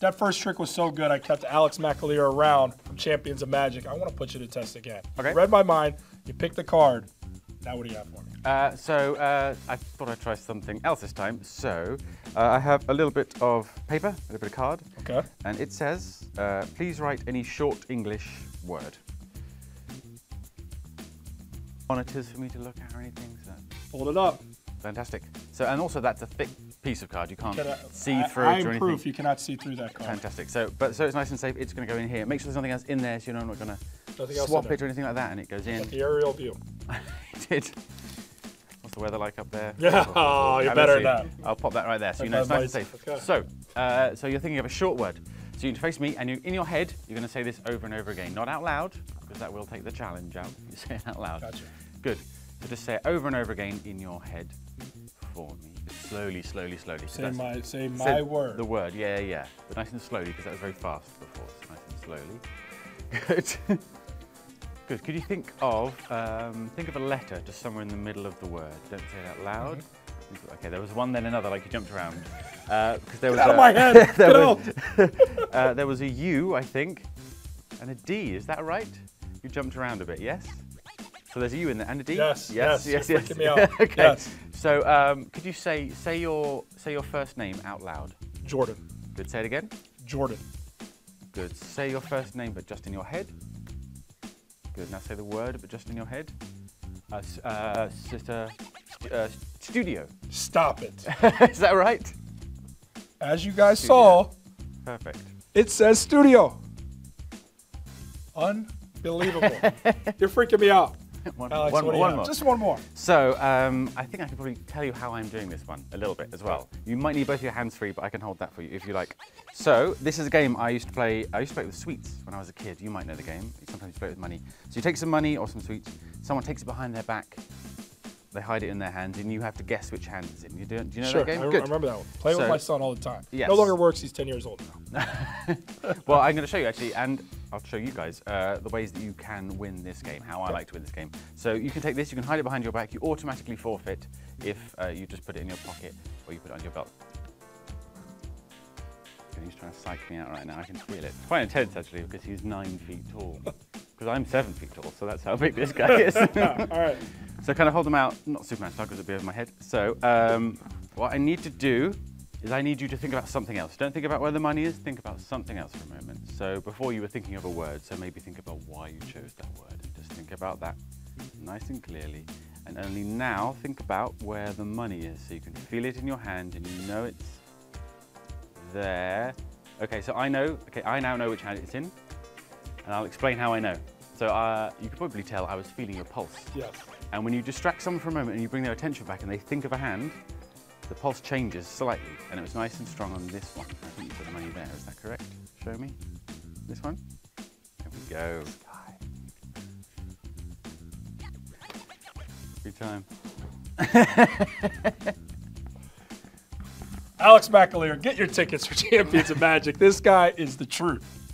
that first trick was so good. I kept Alex McAleer around from Champions of Magic. I want to put you to test again. Okay. You read my mind. You picked the card. Now what do you have for me? Uh, so uh, I thought I'd try something else this time. So uh, I have a little bit of paper, a little bit of card, Okay. and it says, uh, please write any short English word. Monitors for me to look at or anything. So Hold it up. fantastic. So and also that's a thick piece of card. You can't I- see through I it or anything. proof you cannot see through that card. Fantastic. So, but so it's nice and safe. It's going to go in here. Make sure there's nothing else in there, so you're not going to swap it or anything like that, and it goes in. The aerial view. it did. What's the weather like up there? Yeah, oh, you're Uh, better than. I'll pop that right there, so you know it's nice and safe. Okay. So, uh, so you're thinking of a short word. So you can face me, and you, in your head, you're going to say this over and over again, not out loud, because that will take the challenge out. You say it out loud. Gotcha. Good. So just say it over and over again in your head for me. Just slowly, slowly, slowly. Say my say Say my word. The word, yeah, yeah, yeah. But nice and slowly, because that was very fast before. So nice and slowly. Good. Good. Could you think of um, think of a letter just somewhere in the middle of the word? Don't say it out loud. Okay, there was one, then another, like you jumped around. Uh, because there was out of my head. there, Get was, uh, there was a U, I think, and a D. Is that right? You jumped around a bit, yes. So there's a U in there and a D. Yes, yes, yes, yes. yes. me out. okay. Yes. So um, could you say say your say your first name out loud? Jordan. Good. Say it again. Jordan. Good. Say your first name, but just in your head. Good. Now say the word, but just in your head. Uh, uh, sister, uh, studio. Stop it. Is that right? As you guys Studio. saw, Perfect. it says studio. Unbelievable. You're freaking me out. One, Alex, one more, one more. Just one more. So um, I think I can probably tell you how I'm doing this one a little bit as well. You might need both your hands free, but I can hold that for you if you like. So this is a game I used to play. I used to play it with sweets when I was a kid. You might know the game. Sometimes you play it with money. So you take some money or some sweets. Someone takes it behind their back. They hide it in their hands, and you have to guess which hand it's in. You do, do you know sure, that game? I, I remember that one. Play with my son all the time. Yes. No longer works. He's 10 years old now. Well, I'm going to show you actually, and I'll show you guys uh, the ways that you can win this game, how I like to win this game. So you can take this, you can hide it behind your back, you automatically forfeit if uh, you just put it in your pocket or you put it on your belt. He's trying to psych me out right now, I can feel it. It's quite intense actually because he's nine feet tall. Because I'm seven feet tall, so that's how big this guy is. all right. So kind of hold them out, not Superman style because it'd be over my head. So um, what I need to do is I need you to think about something else. Don't think about where the money is, think about something else for a moment. So before you were thinking of a word, so maybe think about why you chose that word. Just think about that nice and clearly. And only now think about where the money is. So you can feel it in your hand and you know it's there. Okay, so I know, okay, I now know which hand it's in. And I'll explain how I know. So uh, you could probably tell I was feeling your pulse. Yes. And when you distract someone for a moment and you bring their attention back and they think of a hand, the pulse changes slightly. And it was nice and strong on this one. I think you put the money there, is that correct? Show me. This one? There we go. Good time. Alex McAleer, get your tickets for Champions of Magic. This guy is the truth.